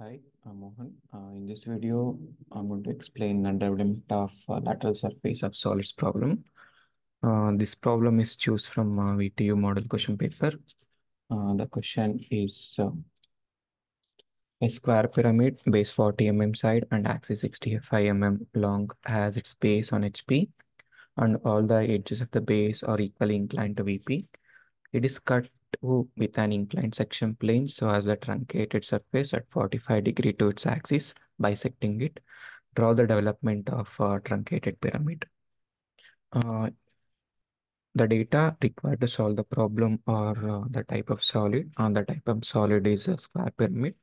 Hi, I'm Mohan. Uh, in this video, I'm going to explain the development of uh, lateral surface of solids problem. Uh, this problem is choose from uh, VTU model question paper. Uh, the question is uh, a square pyramid base 40 mm side and axis 65 mm long has its base on HP and all the edges of the base are equally inclined to VP. It is cut with an inclined section plane so as the truncated surface at 45 degree to its axis, bisecting it. Draw the development of a truncated pyramid. Uh, the data required to solve the problem are uh, the type of solid. And the type of solid is a square pyramid.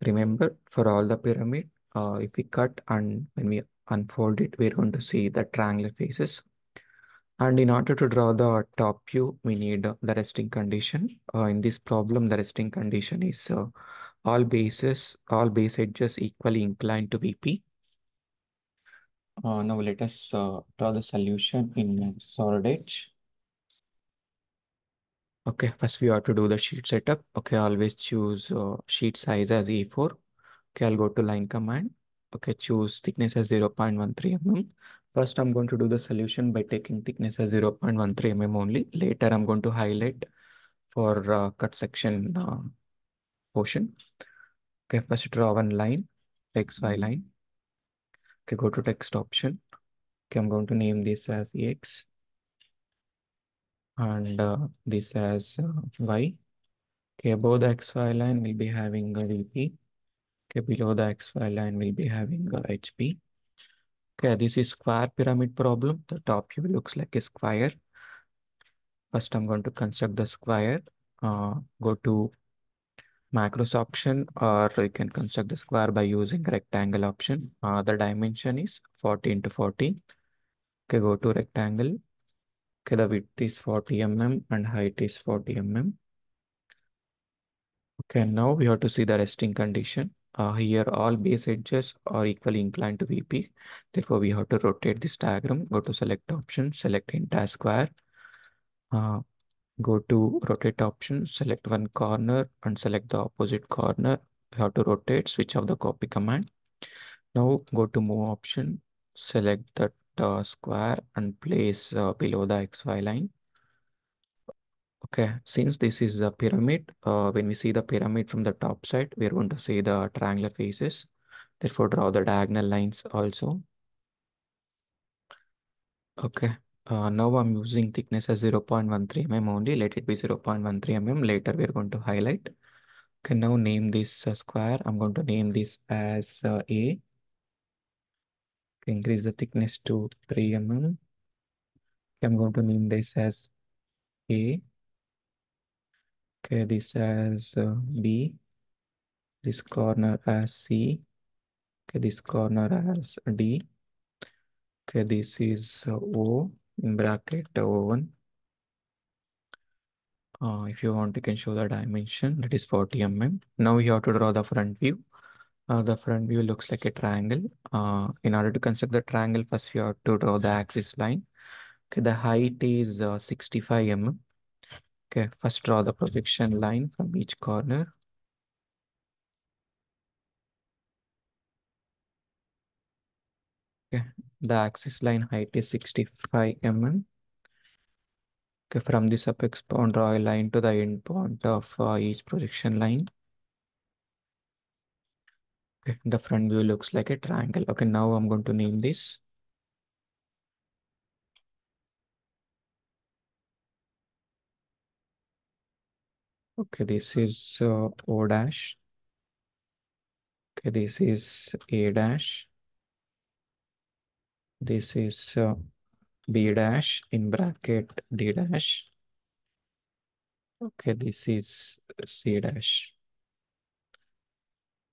Remember, for all the pyramid, uh, if we cut and when we unfold it, we're going to see the triangular faces. And in order to draw the top view, we need the resting condition. Uh, in this problem, the resting condition is uh, all bases, all base edges equally inclined to VP. Uh, now let us uh, draw the solution in solid edge. Okay, first we have to do the sheet setup. Okay, always choose uh, sheet size as A4. Okay, I'll go to line command. Okay, choose thickness as 0.13 mm. First, I'm going to do the solution by taking thickness as 0.13 mm only. Later, I'm going to highlight for uh, cut section uh, portion. Okay, first draw one line, XY line. Okay, go to text option. Okay, I'm going to name this as X and uh, this as uh, Y. Okay, above the XY line we'll be having a VP. Okay, below the XY line we'll be having a HP. Okay, this is square pyramid problem. The top view looks like a square. First, I'm going to construct the square. Uh, go to macros option or you can construct the square by using rectangle option. Uh, the dimension is 14 to 40. Okay, go to rectangle. Okay, the width is 40 mm and height is 40 mm. Okay, now we have to see the resting condition. Uh, here all base edges are equally inclined to VP. Therefore, we have to rotate this diagram. Go to select option, select entire square. Uh, go to rotate option, select one corner and select the opposite corner. We have to rotate, switch off the copy command. Now go to move option, select that uh, square and place uh, below the XY line. Okay, since this is a pyramid, uh, when we see the pyramid from the top side, we are going to see the triangular faces. Therefore, draw the diagonal lines also. Okay, uh, now I'm using thickness as 0.13 mm only. Let it be 0.13 mm. Later, we're going to highlight. Okay, now name this uh, square. I'm going to name this as uh, A. Increase the thickness to 3 mm. I'm going to name this as A. Okay, this as uh, B. This corner as C. Okay, this corner as D. Okay, this is uh, O in bracket O1. Uh, if you want, you can show the dimension that is 40 mm. Now you have to draw the front view. Uh, the front view looks like a triangle. Uh, in order to construct the triangle, first you have to draw the axis line. Okay, the height is uh, 65 mm. Okay, first draw the projection line from each corner. Okay, the axis line height is 65 mm. Okay, from this apex point, draw a line to the end point of uh, each projection line. Okay, the front view looks like a triangle. Okay, now I'm going to name this. Okay, this is uh, O dash. Okay, this is A dash. This is uh, B dash in bracket D dash. Okay, this is C dash.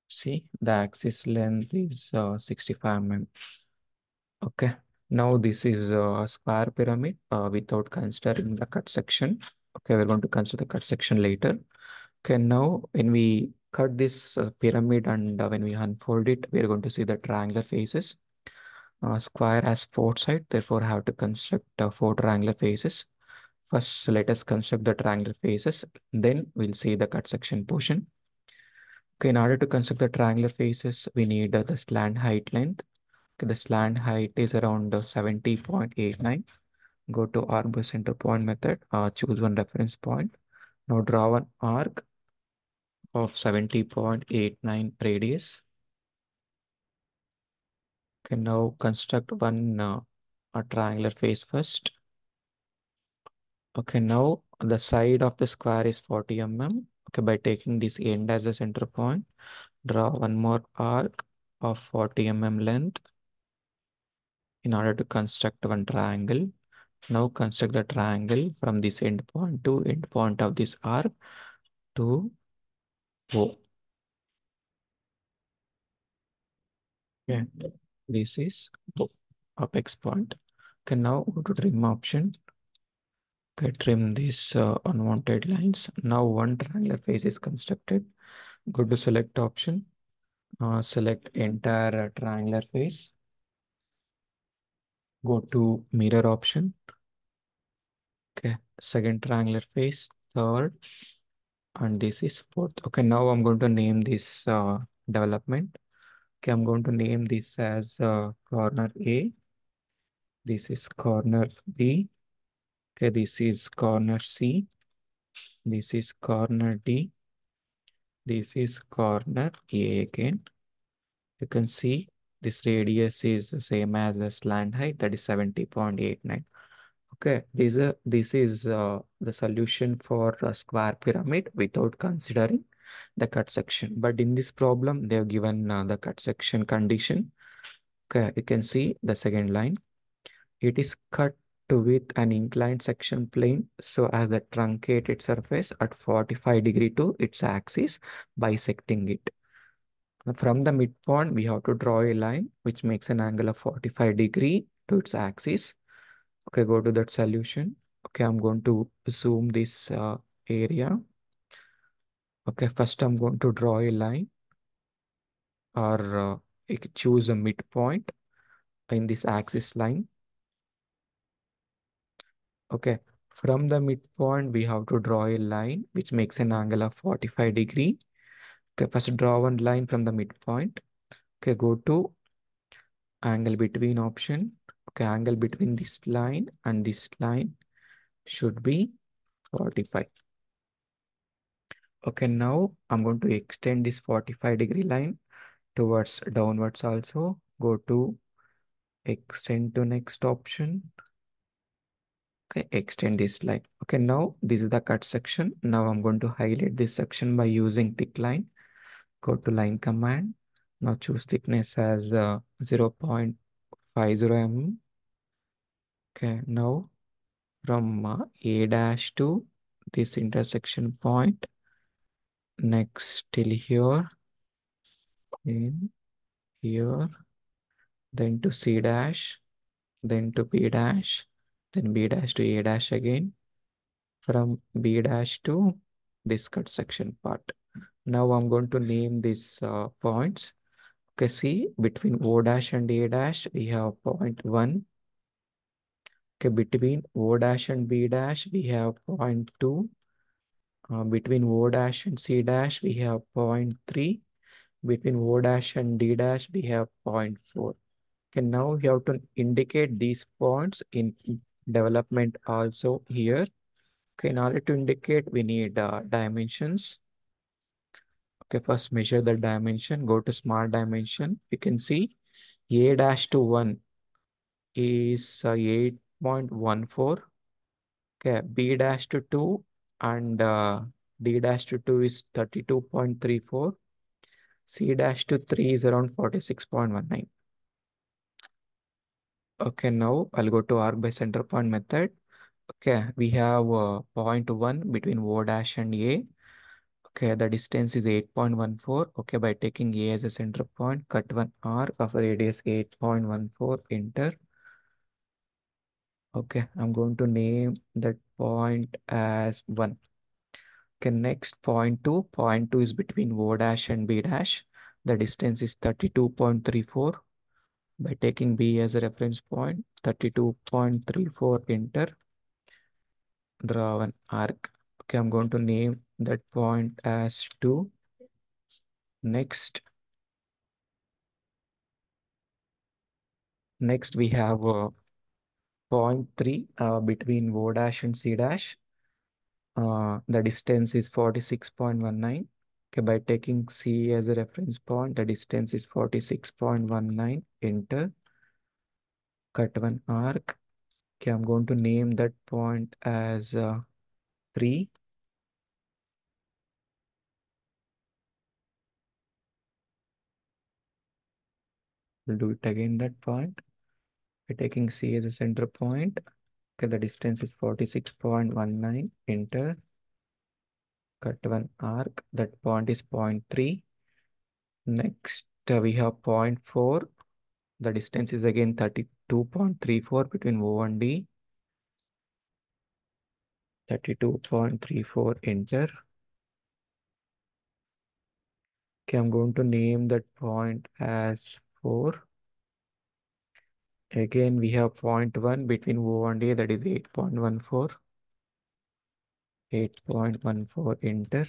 See, the axis length is uh, 65 mm. Okay, now this is a square pyramid uh, without considering the cut section. Okay, we're going to consider the cut section later. Okay, now when we cut this uh, pyramid and uh, when we unfold it, we're going to see the triangular faces. Uh, square has four sides, therefore I have to construct uh, four triangular faces. First, let us construct the triangular faces, then we'll see the cut section portion. Okay, in order to construct the triangular faces, we need uh, the slant height length. Okay, the slant height is around uh, 70.89. Go to arc by center point method, uh, choose one reference point. Now draw an arc of 70.89 radius. Okay, now construct one uh, a triangular face first. Okay, now the side of the square is 40 mm. Okay, by taking this end as a center point, draw one more arc of 40 mm length in order to construct one triangle. Now construct the triangle from this end point to end point of this arc to O. Okay, this is O, apex point. Okay, now go to trim option. Okay, trim these uh, unwanted lines. Now one triangular face is constructed. Go to select option. Uh, select entire triangular face. Go to mirror option. Okay, second triangular face, third, and this is fourth. Okay, now I'm going to name this uh, development. Okay, I'm going to name this as uh, corner A. This is corner B. Okay, this is corner C. This is corner D. This is corner A again. You can see this radius is the same as the slant height that is 70.89. Okay, this, uh, this is uh, the solution for a square pyramid without considering the cut section. But in this problem, they have given uh, the cut section condition. Okay, you can see the second line. It is cut with an inclined section plane so as the truncated surface at 45 degree to its axis bisecting it. From the midpoint, we have to draw a line which makes an angle of 45 degree to its axis. Okay, go to that solution. Okay, I'm going to zoom this uh, area. Okay, first I'm going to draw a line or uh, choose a midpoint in this axis line. Okay, from the midpoint, we have to draw a line which makes an angle of 45 degree. Okay, first draw one line from the midpoint. Okay, go to angle between option. Okay, angle between this line and this line should be 45. Okay, now I'm going to extend this 45 degree line towards downwards also. Go to extend to next option. Okay, extend this line. Okay, now this is the cut section. Now I'm going to highlight this section by using thick line. Go to line command. Now choose thickness as uh, 0 0.50 mm. Okay, now from uh, A dash to this intersection point, next till here, in here, then to C dash, then to B dash, then B dash to A dash again, from B dash to this cut section part. Now I'm going to name these uh, points. Okay, see between O dash and A dash, we have point one. Okay, between O dash and B dash, we have point two. Uh, between O dash and C dash, we have point three. Between O dash and D dash, we have point four. Okay, now we have to indicate these points in development also here. Okay, in order to indicate, we need uh, dimensions. Okay, first measure the dimension, go to smart dimension. You can see A dash to 1 is uh, 8.14. Okay, B dash to 2 and uh, D dash to 2 is 32.34. C dash to 3 is around 46.19. Okay, now I'll go to arc by center point method. Okay, we have uh, point 1 between O dash and A. Okay, the distance is 8.14. Okay, by taking A as a center point, cut one arc of radius 8.14, enter. Okay, I'm going to name that point as 1. Okay, next point 2. Point 2 is between O dash and B dash. The distance is 32.34. By taking B as a reference point, 32.34, enter. Draw an arc. Okay, I'm going to name that point as 2. Next, next we have uh, point 3 uh, between O dash and C dash. Uh, the distance is 46.19. Okay, by taking C as a reference point, the distance is 46.19. Enter. Cut one arc. Okay, I'm going to name that point as uh, 3. We'll do it again that point. By taking C as a center point. Okay, the distance is 46.19. Enter. Cut one arc. That point is point 3. Next, uh, we have point 4. The distance is again 32.34 between O and D. 32.34 enter. Okay, I'm going to name that point as 4. Again, we have point 1 between O and A, that is 8.14. 8.14 enter.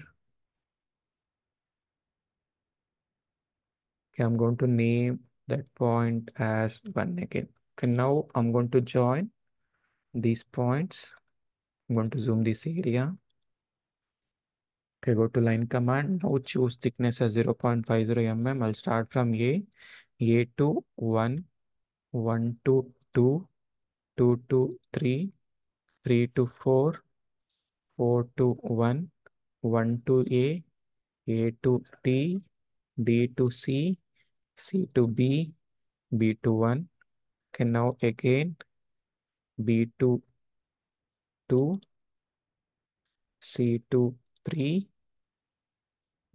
Okay, I'm going to name that point as 1 again. Okay, now I'm going to join these points. I'm going to zoom this area. Okay, go to line command. Now choose thickness as 0.50 mm. I'll start from A. A to 1, 1 to 2, 2 to 3, 3 to 4, 4 to 1, 1 to A, A to D, D to C, C to B, B to 1. Okay, now again B to 2, C to 3,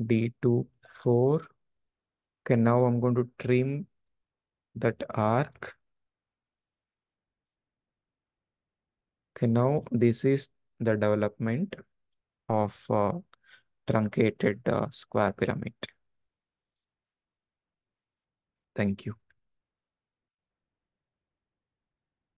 D to 4. Okay, now I'm going to trim that arc. Okay, now this is the development of truncated uh, square pyramid. Thank you.